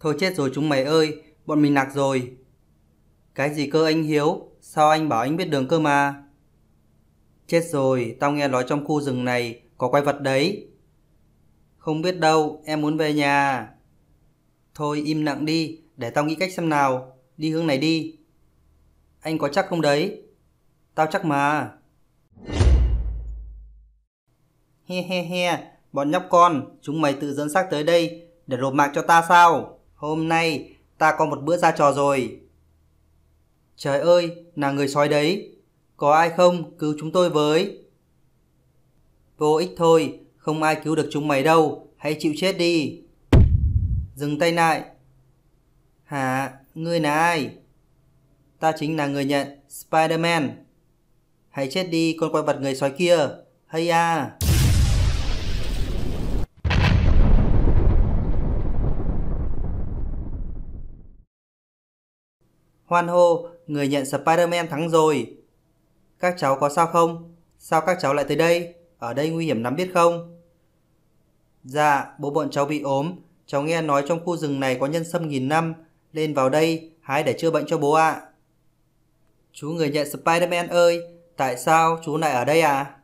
Thôi chết rồi chúng mày ơi, bọn mình nạc rồi. Cái gì cơ anh Hiếu, sao anh bảo anh biết đường cơ mà? Chết rồi, tao nghe nói trong khu rừng này có quái vật đấy. Không biết đâu, em muốn về nhà. Thôi im lặng đi, để tao nghĩ cách xem nào. Đi hướng này đi. Anh có chắc không đấy? Tao chắc mà. He he he, bọn nhóc con, chúng mày tự dẫn xác tới đây để lột mạng cho ta sao? Hôm nay ta có một bữa ra trò rồi. Trời ơi, là người sói đấy. Có ai không, cứu chúng tôi với. Vô ích thôi, không ai cứu được chúng mày đâu, hãy chịu chết đi. Dừng tay lại. Hả, ngươi là ai? Ta chính là người nhận, Spider-Man. Hãy chết đi con quái vật người sói kia. Hay à. Hoan hô, người nhận Spider-Man thắng rồi. Các cháu có sao không? Sao các cháu lại tới đây? Ở đây nguy hiểm lắm biết không? Dạ, bố bọn cháu bị ốm. Cháu nghe nói trong khu rừng này có nhân sâm nghìn năm. Lên vào đây, hái để chữa bệnh cho bố ạ. Chú người nhận Spider-Man ơi, tại sao chú lại ở đây à?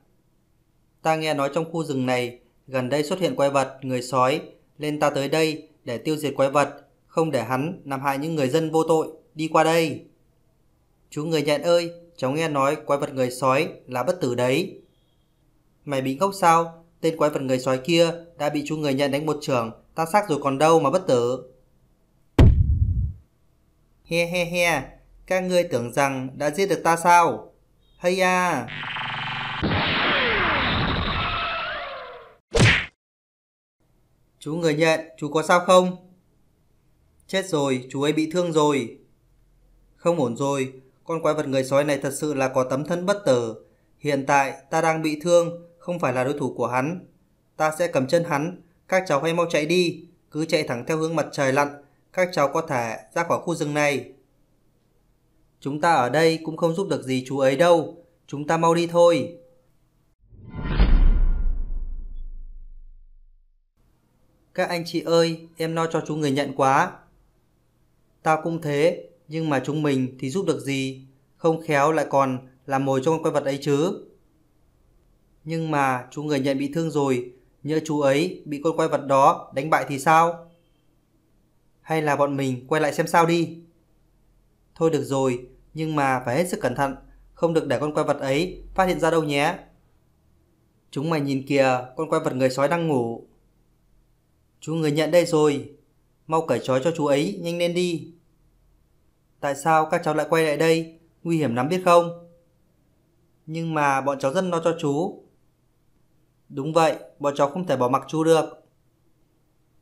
Ta nghe nói trong khu rừng này gần đây xuất hiện quái vật, người sói, nên ta tới đây để tiêu diệt quái vật, không để hắn làm hại những người dân vô tội đi qua đây. Chú người nhận ơi, cháu nghe nói quái vật người sói là bất tử đấy. Mày bị ngốc sao? Tên quái vật người sói kia đã bị chú người nhận đánh một trường, ta xác rồi còn đâu mà bất tử. He he he, các ngươi tưởng rằng đã giết được ta sao? Hay à! Chú người nhận, chú có sao không? Chết rồi, chú ấy bị thương rồi. Không ổn rồi, con quái vật người sói này thật sự là có tấm thân bất tử. Hiện tại ta đang bị thương, không phải là đối thủ của hắn. Ta sẽ cầm chân hắn, các cháu hãy mau chạy đi, cứ chạy thẳng theo hướng mặt trời lặn, các cháu có thể ra khỏi khu rừng này. Chúng ta ở đây cũng không giúp được gì chú ấy đâu, chúng ta mau đi thôi. Các anh chị ơi, em lo cho chú người nhận quá. Tao cũng thế, nhưng mà chúng mình thì giúp được gì, không khéo lại còn làm mồi cho con quái vật ấy chứ. Nhưng mà chú người nhận bị thương rồi, nhỡ chú ấy bị con quái vật đó đánh bại thì sao? Hay là bọn mình quay lại xem sao đi? Thôi được rồi, nhưng mà phải hết sức cẩn thận, không được để con quái vật ấy phát hiện ra đâu nhé. Chúng mày nhìn kìa, con quái vật người sói đang ngủ. Chú người nhận đây rồi, mau cởi trói cho chú ấy, nhanh lên đi. Tại sao các cháu lại quay lại đây? Nguy hiểm lắm biết không? Nhưng mà bọn cháu rất lo cho chú. Đúng vậy, bọn cháu không thể bỏ mặc chú được.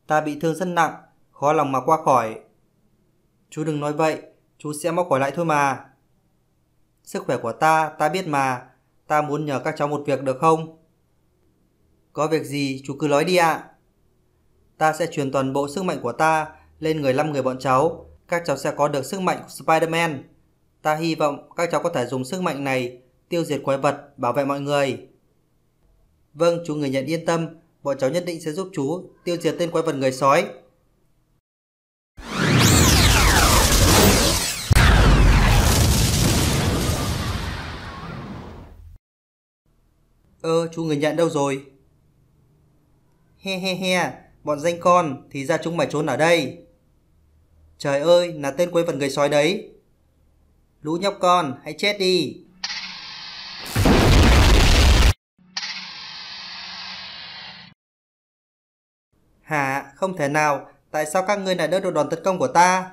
Ta bị thương rất nặng, khó lòng mà qua khỏi. Chú đừng nói vậy, chú sẽ mau khỏi lại thôi mà. Sức khỏe của ta, ta biết mà. Ta muốn nhờ các cháu một việc được không? Có việc gì chú cứ nói đi ạ. Ta sẽ truyền toàn bộ sức mạnh của ta lên người năm người bọn cháu các cháu sẽ có được sức mạnh của Spider-Man. Ta hy vọng các cháu có thể dùng sức mạnh này tiêu diệt quái vật, bảo vệ mọi người. Vâng, chú người nhận yên tâm, bọn cháu nhất định sẽ giúp chú tiêu diệt tên quái vật người sói. Ơ, chú người nhận đâu rồi? He he he, bọn danh con thì ra chúng mày trốn ở đây. Trời ơi, là tên quấy vật người sói đấy. Lũ nhóc con, hãy chết đi. Hả, không thể nào, tại sao các ngươi lại đỡ được đòn tấn công của ta?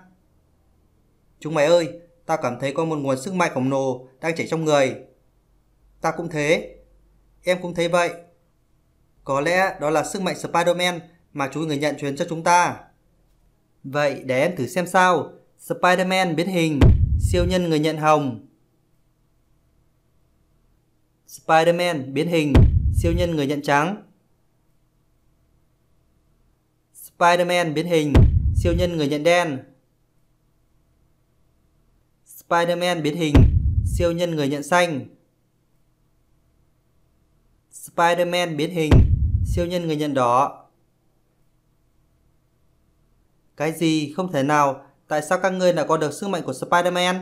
Chúng mày ơi, ta cảm thấy có một nguồn sức mạnh khổng lồ đang chảy trong người. Ta cũng thế. Em cũng thấy vậy. Có lẽ đó là sức mạnh Spider-Man mà chú người nhận truyền cho chúng ta. Vậy để em thử xem sao. Spider-Man biến hình, siêu nhân người nhận hồng. Spider-Man biến hình, siêu nhân người nhận trắng. Spider-Man biến hình, siêu nhân người nhận đen. Spider-Man biến hình, siêu nhân người nhận xanh. Spider-Man biến hình, siêu nhân người nhận đỏ. Cái gì không thể nào, tại sao các ngươi lại có được sức mạnh của Spider-Man?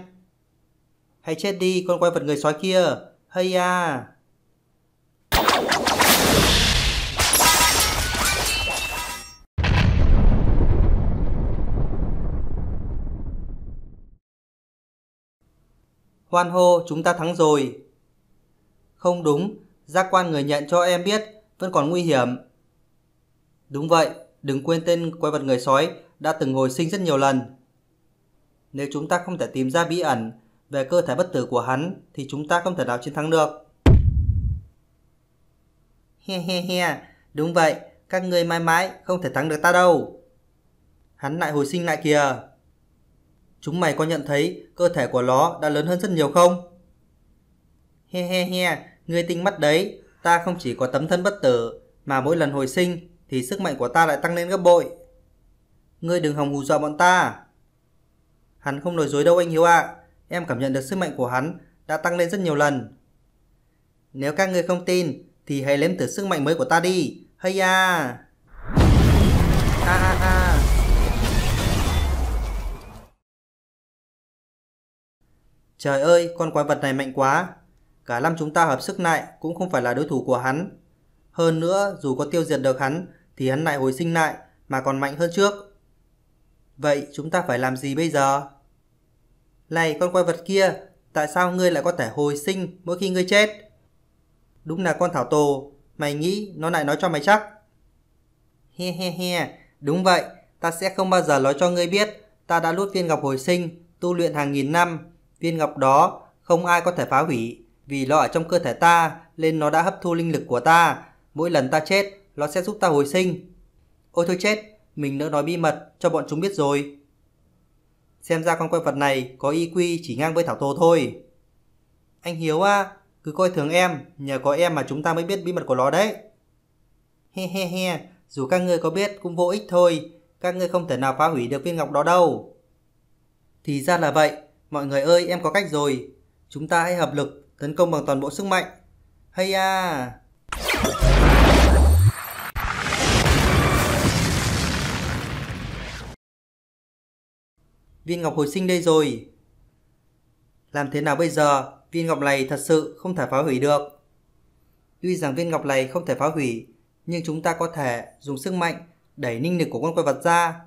Hãy chết đi con quái vật người sói kia, hay à! Hoan hô, chúng ta thắng rồi. Không đúng, giác quan người nhận cho em biết vẫn còn nguy hiểm. Đúng vậy, đừng quên tên quái vật người sói đã từng hồi sinh rất nhiều lần. Nếu chúng ta không thể tìm ra bí ẩn về cơ thể bất tử của hắn thì chúng ta không thể nào chiến thắng được. He he he, đúng vậy, các ngươi mãi mãi không thể thắng được ta đâu. Hắn lại hồi sinh lại kìa. Chúng mày có nhận thấy cơ thể của nó đã lớn hơn rất nhiều không? He he he, ngươi tinh mắt đấy, ta không chỉ có tấm thân bất tử, mà mỗi lần hồi sinh thì sức mạnh của ta lại tăng lên gấp bội. Ngươi đừng hòng hù dọa bọn ta. Hắn không nói dối đâu anh Hiếu ạ, em cảm nhận được sức mạnh của hắn đã tăng lên rất nhiều lần. Nếu các ngươi không tin, thì hãy lếm thử sức mạnh mới của ta đi. Hay à! À à à. Trời ơi, con quái vật này mạnh quá. Cả năm chúng ta hợp sức lại cũng không phải là đối thủ của hắn. Hơn nữa, dù có tiêu diệt được hắn, thì hắn lại hồi sinh lại mà còn mạnh hơn trước. Vậy chúng ta phải làm gì bây giờ? Này con quái vật kia, tại sao ngươi lại có thể hồi sinh mỗi khi ngươi chết? Đúng là con thảo tổ, mày nghĩ nó lại nói cho mày chắc. He he he, đúng vậy, ta sẽ không bao giờ nói cho ngươi biết ta đã lút viên ngọc hồi sinh, tu luyện hàng nghìn năm. Viên ngọc đó không ai có thể phá hủy, vì nó ở trong cơ thể ta nên nó đã hấp thu linh lực của ta. Mỗi lần ta chết, nó sẽ giúp ta hồi sinh. Ôi thôi chết, mình đã nói bí mật cho bọn chúng biết rồi. Xem ra con quái vật này có IQ chỉ ngang với Thảo Tô thôi. Anh Hiếu à, cứ coi thường em, nhờ có em mà chúng ta mới biết bí mật của nó đấy. He he he, dù các ngươi có biết cũng vô ích thôi, các ngươi không thể nào phá hủy được viên ngọc đó đâu. Thì ra là vậy, mọi người ơi em có cách rồi, chúng ta hãy hợp lực tấn công bằng toàn bộ sức mạnh. Hay à! Viên ngọc hồi sinh đây rồi. Làm thế nào bây giờ? Viên ngọc này thật sự không thể phá hủy được. Tuy rằng viên ngọc này không thể phá hủy, nhưng chúng ta có thể dùng sức mạnh đẩy ninh lực của con quái vật ra.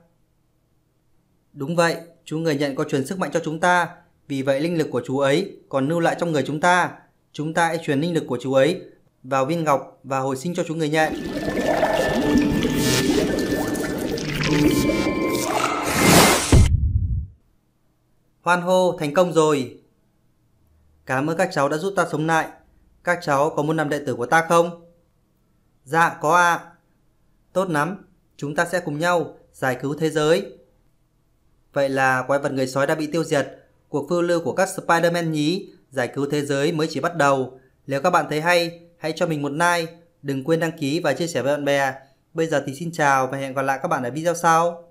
Đúng vậy, chú người nhận có truyền sức mạnh cho chúng ta, vì vậy linh lực của chú ấy còn lưu lại trong người chúng ta. Chúng ta hãy truyền linh lực của chú ấy vào viên ngọc và hồi sinh cho chú người nhận. Hoan hô, thành công rồi. Cảm ơn các cháu đã giúp ta sống lại. Các cháu có muốn làm đệ tử của ta không? Dạ, có ạ. À. Tốt lắm, chúng ta sẽ cùng nhau giải cứu thế giới. Vậy là quái vật người sói đã bị tiêu diệt. Cuộc phiêu lưu của các Spider-Man nhí giải cứu thế giới mới chỉ bắt đầu. Nếu các bạn thấy hay, hãy cho mình một like. Đừng quên đăng ký và chia sẻ với bạn bè. Bây giờ thì xin chào và hẹn gặp lại các bạn ở video sau.